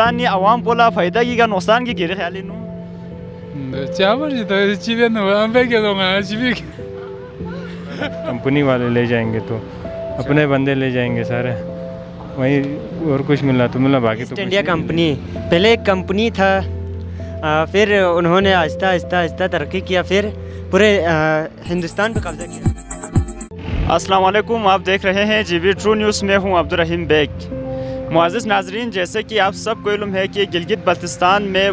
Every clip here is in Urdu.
پاکستانی عوام بولا فائدہ کی گا نقصان کی گیرے خیالی نو کمپنی والے لے جائیں گے تو اپنے بندے لے جائیں گے سارے وہیں اور کچھ ملا تو ملا باقی تو انڈیا کمپنی پہلے ایک کمپنی تھا پھر انہوں نے آہستہ آہستہ آہستہ ترقی کیا پھر پورے ہندوستان پہ قبضہ کیا السلام علیکم آپ دیکھ رہے ہیں جی بی ٹرو نیوز میں ہوں عبدالرحیم بیگ معزز ناظرین، جیسے کہ آپ سب کو علم ہے کہ گلگت بلتستان میں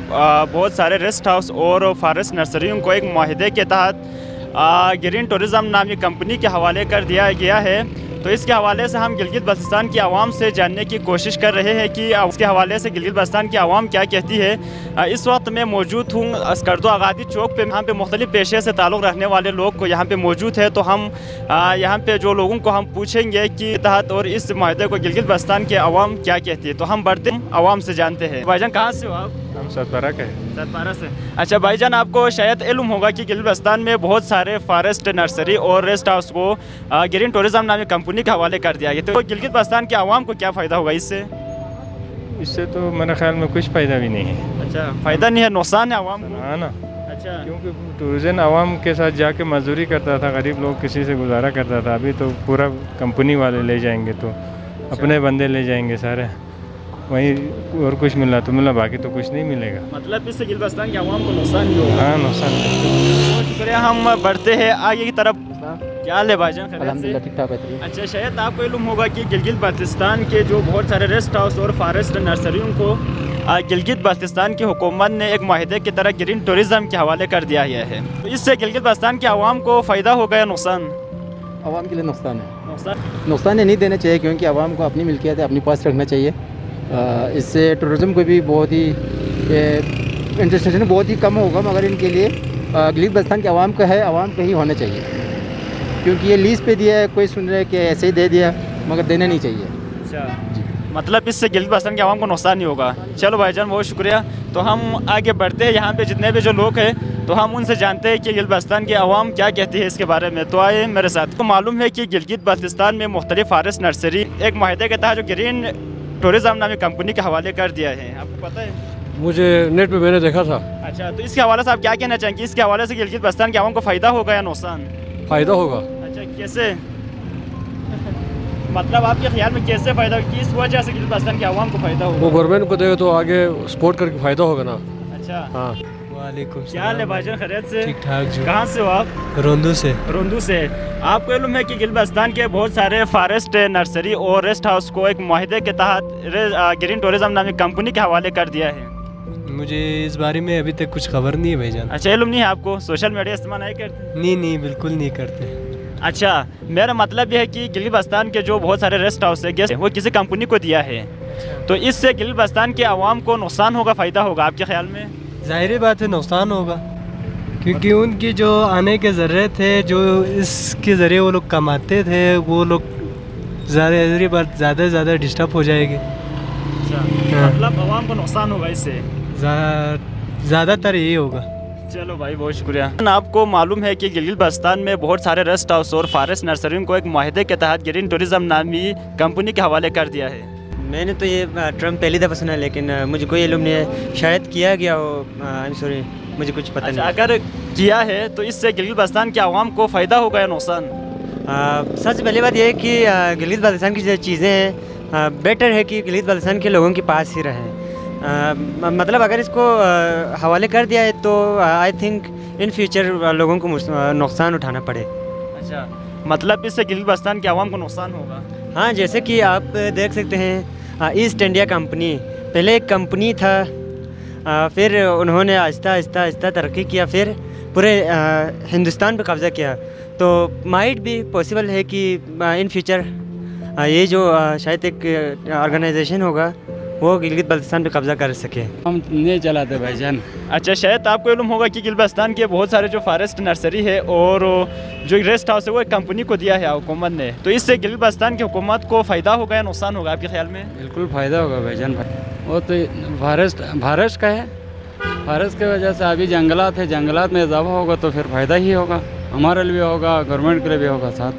بہت سارے ریسٹ ہاؤس اور فارسٹ نرسریوں کو ایک معاہدے کے تحت گرین ٹورزم نامی کمپنی کے حوالے کر دیا گیا ہے۔ تو اس کے حوالے سے ہم گلگت بلتستان کی عوام سے جاننے کی کوشش کر رہے ہیں کہ اس کے حوالے سے گلگت بلتستان کی عوام کیا کہتی ہے۔ اس وقت میں موجود ہوں، اسکردو آغادی چوک پہ یہاں پہ مختلف پیشے سے تعلق رکھنے والے لوگ کو یہاں پہ موجود ہے تو ہم یہاں پہ جو لوگوں کو ہم پوچھیں گے کہ تحت اور اس معاہدے کو گلگت بلتستان کے عوام کیا کہتی ہے، تو ہم بڑھتے ہیں، عوام سے جانتے ہیں۔ بھائی جان، کہاں سے ہو آپ؟ ہم کے ستارہ سے۔ اچھا بھائی جان آپ کو شاید علم ہوگا کہ گلبستان میں بہت سارے فارسٹ نرسری اور ریسٹ ہاؤس کو گرین ٹوریزم نامی کمپنی کے حوالے کر دیا گیا۔ تو گلگت بستان کے عوام کو کیا فائدہ ہوگا اس سے؟ اس سے تو میرے خیال میں کچھ فائدہ بھی نہیں ہے۔ اچھا فائدہ نہیں ہے نقصان ہے عوام کو؟ ہاں نا اچھا۔ کیونکہ ٹورزم عوام کے ساتھ جا کے مزدوری کرتا تھا غریب لوگ کسی سے گزارا کرتا تھا ابھی تو پورا کمپنی والے لے جائیں گے تو اچھا۔ اپنے بندے لے جائیں گے سارے۔ وہیں اور کچھ ملنا تو ملنا باقی تو کچھ نہیں ملے گا۔ مطلب اس سے گلبستان کے عوام کو نقصان بھی ہوگا ہاں نقصان شکریہ ہم بڑھتے ہیں آگے کی طرف۔ کیا حال ہے بھائی جان؟ الحمدللہ ٹھیک اچھا شاید آپ کو علم ہوگا کہ گلگت بلتستان کے جو بہت سارے ریسٹ ہاؤس اور فارسٹ نرسریوں کو گلگت بلتستان کی حکومت نے ایک معاہدے کی طرح گرین ٹوریزم کے حوالے کر دیا گیا ہے۔ اس سے گلگت بلتستان کے عوام کو فائدہ ہوگا یا نقصان؟ عوام کے لیے نقصان ہے۔ نقصان؟ نقصان نہیں دینا چاہیے کیونکہ عوام کو اپنی ملکیت ہے اپنی پاس رکھنا چاہیے۔ اس سے ٹورزم کو بھی بہت ہی انٹرسٹیشن بہت ہی کم ہوگا مگر ان کے لیے گلیت بلستان کے عوام کا ہے عوام کا ہی ہونا چاہیے۔ کیونکہ یہ لیز پہ دیا ہے کوئی سن رہے کہ ایسے ہی دے دیا مگر دینا نہیں چاہیے۔ اچھا۔ جی۔ مطلب اس سے گلیت بلستان کے عوام کو نقصان نہیں ہوگا۔ چلو بھائی جان بہت شکریہ۔ تو ہم آگے بڑھتے ہیں۔ یہاں پہ جتنے بھی جو لوگ ہیں تو ہم ان سے جانتے ہیں کہ گلگت بلستان کے عوام کیا کہتے ہیں اس کے بارے میں۔ تو آئے میرے ساتھ۔ کو معلوم ہے کہ گلگت بلتستان میں مختلف فارس نرسری ایک معاہدے کے تحت جو گرین ٹوریزم نامی کمپنی کے حوالے کر دیا ہے۔ آپ کو پتہ ہے؟ مجھے نیٹ پہ میں نے دیکھا تھا۔ اچھا تو اس کے حوالے سے آپ کیا کہنا چاہیں گے؟ اس کے حوالے سے گلگت بستان کے عوام کو فائدہ ہوگا یا نقصان؟ فائدہ ہوگا۔ اچھا کیسے؟ مطلب آپ کے خیال میں کیسے فائدہ ہوگا؟ کس وجہ سے گلگت بستان کے عوام کو فائدہ ہوگا؟ وہ گورنمنٹ کو دے تو آگے سپورٹ کر کے فائدہ ہوگا نا۔ اچھا۔ ہاں۔ وعلیکم کیا حال ہے بھائی خیریت سے؟ ٹھیک ٹھاک کہاں سے ہو آپ؟ روندو سے۔ روندو سے۔ آپ کو علم ہے کہ گلبستان کے بہت سارے فارسٹ نرسری اور ریسٹ ہاؤس کو ایک معاہدے کے تحت گرین ٹوریزم نامی کمپنی کے حوالے کر دیا ہے۔ مجھے اس بارے میں ابھی تک کچھ خبر نہیں ہے بھائی جان۔ اچھا علم نہیں ہے آپ کو؟ سوشل میڈیا استعمال نہیں کرتے؟ نہیں نہیں بالکل نہیں کرتے۔ اچھا میرا مطلب یہ ہے کہ گلی بستان کے جو بہت سارے ریسٹ ہاؤس ہے وہ کسی کمپنی کو دیا ہے۔ تو اس سے گلی بستان کے عوام کو نقصان ہوگا فائدہ ہوگا آپ کے خیال میں؟ ظاہری بات ہے نقصان ہوگا۔ کیونکہ ان کی جو آنے کے ذرے تھے جو اس کے ذریعے وہ لوگ کماتے تھے وہ لوگ ظاہری بات زیادہ سے زیادہ ڈسٹرب ہو جائے گی۔ اچھا، ہاں۔ مطلب عوام کو نقصان ہوگا اس سے؟ زیادہ تر یہی ہوگا۔ چلو بھائی بہت شکریہ۔ آپ کو معلوم ہے کہ گلگل بستان میں بہت سارے ریسٹ ہاؤس اور فارسٹ نرسریوں کو ایک معاہدے کے تحت گرین ٹورزم نامی کمپنی کے حوالے کر دیا ہے۔ میں نے تو یہ ٹرم پہلی دفعہ سنا لیکن مجھے کوئی علم نہیں ہے۔ شاید کیا گیا ہو ایم سوری مجھے کچھ پتہ اچھا، نہیں۔ اگر کیا ہے تو اس سے گلگت بلتستان کے عوام کو فائدہ ہوگا یا نقصان؟ سب سے پہلی بات یہ ہے کہ گلگت بلتستان کی جو چیزیں ہیں بیٹر ہے کہ گلگت بلتستان کے لوگوں کے پاس ہی رہیں۔ مطلب اگر اس کو حوالے کر دیا ہے تو آئی تھنک ان فیوچر لوگوں کو نقصان اٹھانا پڑے۔ اچھا مطلب اس سے گلگت بلتستان کے عوام کو نقصان ہوگا؟ ہاں جیسے کہ آپ دیکھ سکتے ہیں ایسٹ انڈیا کمپنی پہلے ایک کمپنی تھا۔ پھر انہوں نے آہستہ آہستہ آہستہ ترقی کیا، پھر پورے ہندوستان پہ قبضہ کیا۔ تو مائٹ بھی پاسبل ہے کہ ان فیوچر یہ جو شاید ایک آرگنائزیشن ہوگا۔ وہ گلگت بلتستان پہ قبضہ کر سکے۔ ہم نہیں چلاتے بھائی جان۔ اچھا شاید آپ کو علم ہوگا کہ گلبستان کے بہت سارے جو فارسٹ نرسری ہے اور جو ریسٹ ہاؤس ہے وہ ایک کمپنی کو دیا ہے حکومت نے۔ تو اس سے گلبستان کی حکومت کو فائدہ ہوگا یا نقصان ہوگا آپ کے خیال میں؟ بالکل فائدہ ہوگا بھائی جان۔ وہ تو فارسٹ فارسٹ کا ہے۔ فارسٹ کی وجہ سے ابھی جنگلات ہے جنگلات میں اضافہ ہوگا تو پھر فائدہ ہی ہوگا۔ ہمارے لیے ہوگا گورنمنٹ کے لیے بھی ہوگا ساتھ۔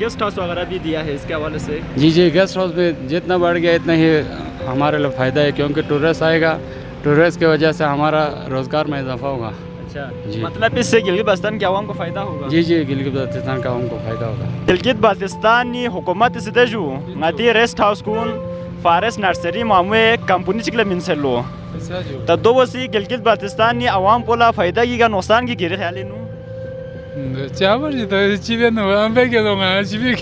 گیسٹ ہاؤس وغیرہ بھی دیا ہے اس کے حوالے سے؟ جی جی گیسٹ ہاؤس بھی جتنا بڑھ گیا اتنا ہی ہمارے لیے فائدہ ہے کیونکہ ٹورسٹ آئے گا۔ ٹورسٹ کی وجہ سے ہمارا روزگار میں اضافہ ہوگا۔ اچھا جی۔ مطلب اس سے گلگت بلتستان کے عوام کو فائدہ ہوگا؟ جی جی گلگت بلتستان کے عوام کو فائدہ ہوگا۔ گلگت بلتستانی حکومت سیدھے جو ندی ریسٹ ہاؤس کون فارس نرسری مامو کمپنی چکلے منسلو تا اچھا دو وسی گلگت بلتستانی عوام پولا فائدہ کی گا نقصان کی گیرے خیالی نو۔ 네, 제 아버지도 집에 놓은 한 100여 동안 집에